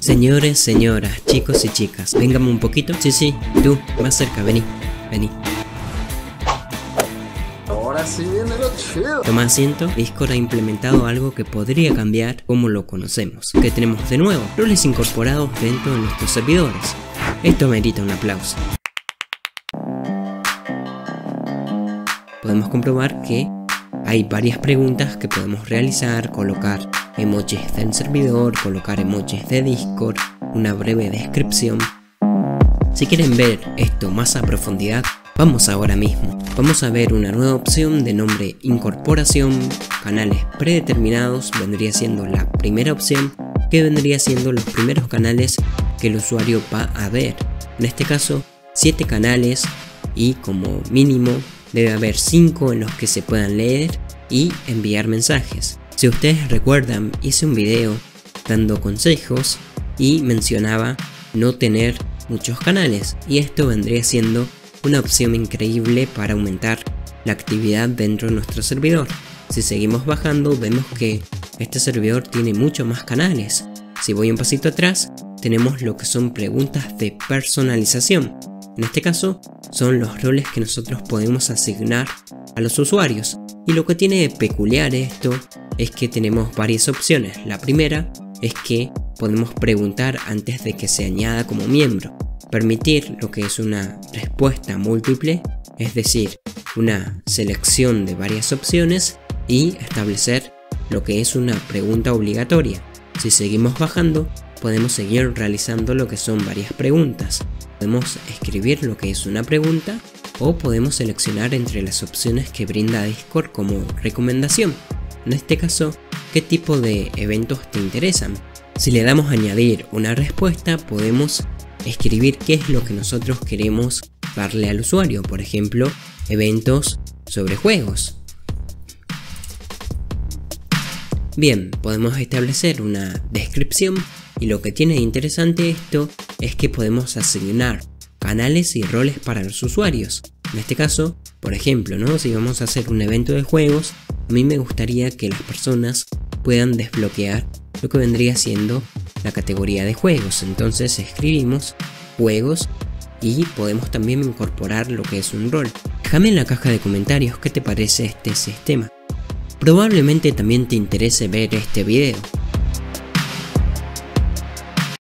Señores, señoras, chicos y chicas, véngame un poquito. Sí, sí, tú, más cerca, vení, vení. Ahora sí viene lo chido. Toma asiento, Discord ha implementado algo que podría cambiar como lo conocemos. ¿Qué tenemos de nuevo? Roles incorporados dentro de nuestros servidores. Esto merita un aplauso. Podemos comprobar que hay varias preguntas que podemos realizar, colocar emojis del servidor, colocar emojis de Discord, una breve descripción. Si quieren ver esto más a profundidad, vamos ahora mismo. Vamos a ver una nueva opción de nombre incorporación, canales predeterminados, vendría siendo la primera opción, que vendría siendo los primeros canales que el usuario va a ver. En este caso, 7 canales y como mínimo debe haber 5 en los que se puedan leer y enviar mensajes. Si ustedes recuerdan, hice un video dando consejos y mencionaba no tener muchos canales y esto vendría siendo una opción increíble para aumentar la actividad dentro de nuestro servidor. Si seguimos bajando vemos que este servidor tiene muchos más canales. Si voy un pasito atrás, tenemos lo que son preguntas de personalización. En este caso, son los roles que nosotros podemos asignar a los usuarios. Y lo que tiene de peculiar esto es que tenemos varias opciones. La primera es que podemos preguntar antes de que se añada como miembro. Permitir lo que es una respuesta múltiple, es decir, una selección de varias opciones y establecer lo que es una pregunta obligatoria. Si seguimos bajando, podemos seguir realizando lo que son varias preguntas. Podemos escribir lo que es una pregunta o podemos seleccionar entre las opciones que brinda Discord como recomendación. En este caso, ¿qué tipo de eventos te interesan? Si le damos a añadir una respuesta, podemos escribir qué es lo que nosotros queremos darle al usuario. Por ejemplo, eventos sobre juegos. Bien, podemos establecer una descripción y lo que tiene de interesante esto es que podemos asignar canales y roles para los usuarios. En este caso, por ejemplo, ¿no? si vamos a hacer un evento de juegos, a mí me gustaría que las personas puedan desbloquear lo que vendría siendo la categoría de juegos. Entonces escribimos juegos y podemos también incorporar lo que es un rol. Déjame en la caja de comentarios qué te parece este sistema. Probablemente también te interese ver este video.